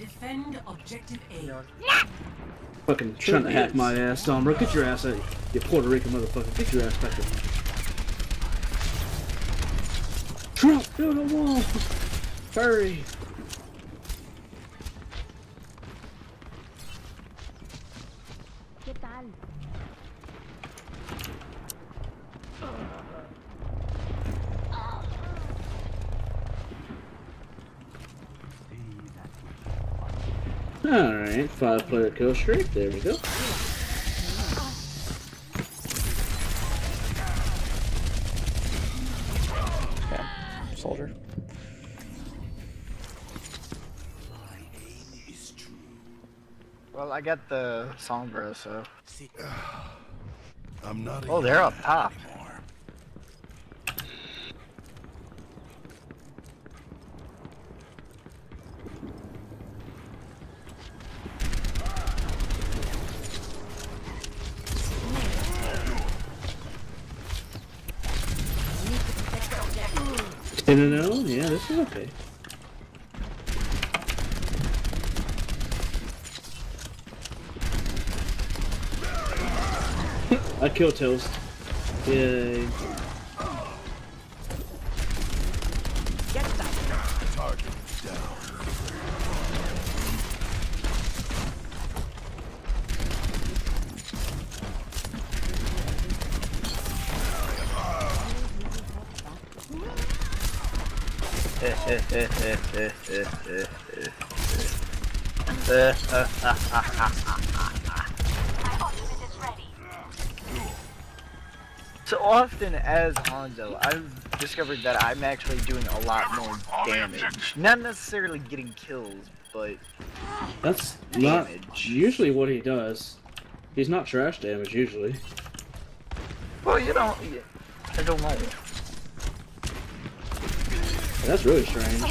Defend objective A. Fucking trying to hack my ass, Tom, bro. Get your ass out. You Puerto Rican motherfucker. Get your ass back there. Trump, build a wall. Hurry. Alright, five player kill streak. There we go. Yeah, soldier. Well, I got the Sombra, so. I'm not. Oh, they're up top. Anymore. Ten and zero. Yeah, this is okay. I kill Toast. Yay. Target down. So often as Hanzo, I've discovered that I'm actually doing a lot more damage. Not necessarily getting kills, but That's not usually what he does. He's not trash damage usually. well, you don't. I don't know. That's really strange.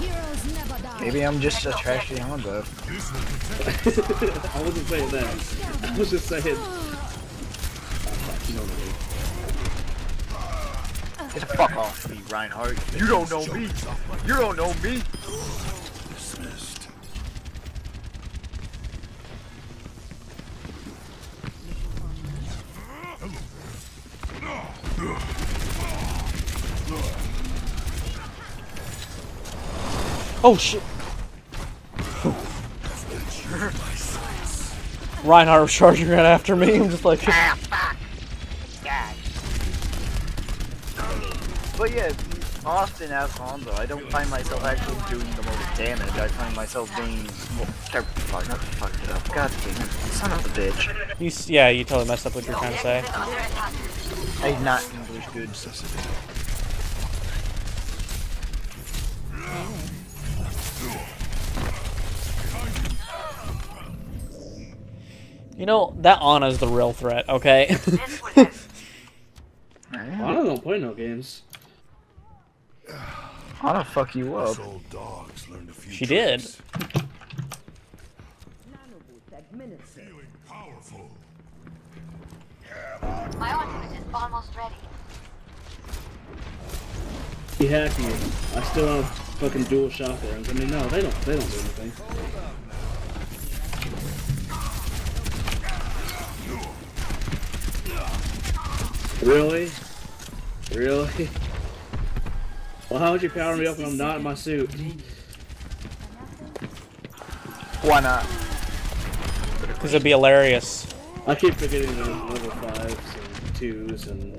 Heroes never die. Maybe I'm just a trashy Hanzo. I wasn't saying that. I was just saying. You know what I mean. Get the fuck off me, Reinhardt. You don't know me. You don't know me. Oh shit! Reinhardt was charging right after me. I'm just like, Ah, fuck. God. But yeah, often as Hanzo, I don't find myself actually doing the most damage. I find myself being. Well, fuck, fuck, fuck it up. God damn it. Son of a bitch. you, yeah, you totally messed up what you're trying to say. I'm not English good. You know that Ana's the real threat. Okay. I don't play no games. How to fuck you up? Sold dogs a few She did. tricks. Feeling powerful. My ultimate is almost ready. He hacked me. I still have fucking dual shotguns. I mean, no, they don't. They don't do anything. Really? Really? Well, how would you power me up when I'm not in my suit? Why not? Because it'd be hilarious. I keep forgetting the level fives and twos and.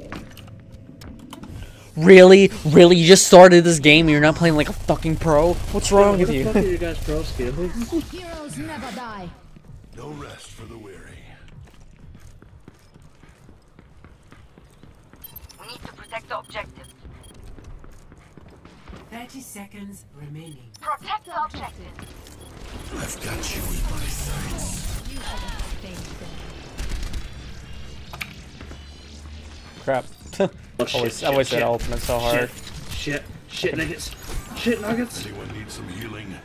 Really? Really? You just started this game and you're not playing like a fucking pro? What's wrong with What the you? fuck are your guys' pro skills? Heroes never die. No rest for the weary. Need to protect the objective. 30 seconds remaining. Protect the objective. I've got you in my sights. Crap. Oh, shit, always, shit, I always shit. said ultimate so hard. Shit, shit, nuggets, shit nuggets. Anyone need some healing?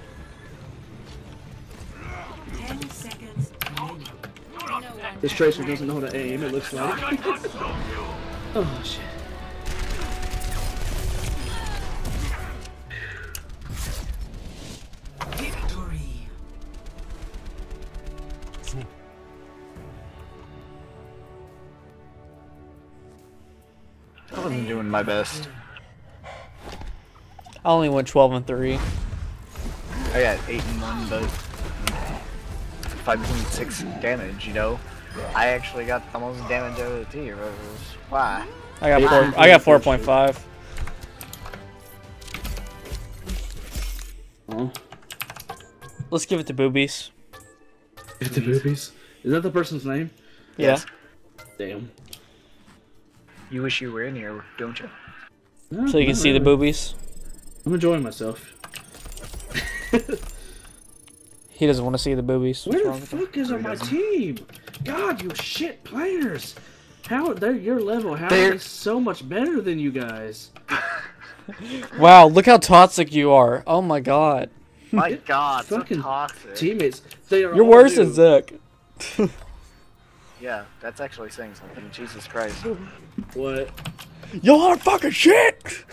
10 seconds remaining. This tracer doesn't know how to aim. It looks like. oh shit. I'm doing my best. I only went 12 and 3. I got 8 and 1, but if I'm doing 6 damage, you know, I actually got the most damage out of the team. Why? I got Yeah. four. I got 4.5. Oh, Let's give it to boobies. get the boobies. Is that the person's name? Yeah. Damn. You wish you were in here, don't you? No, So you can not see the boobies. I'm enjoying myself. He doesn't want to see the boobies. What's Where wrong the fuck is on my team? God, you shit players! How they're your level? How They're- are they so much better than you guys? Wow, look how toxic you are. Oh my god. My god, so Fucking toxic. Teammates, they are. You're all worse new. than Zek. Yeah, that's actually saying something. Jesus Christ. What? Y'all are fucking shit!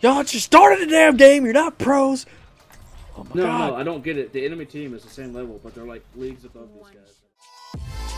Y'all just started the damn game, you're not pros! Oh my No, god. no, I don't get it. The enemy team is the same level, but they're like leagues above these guys.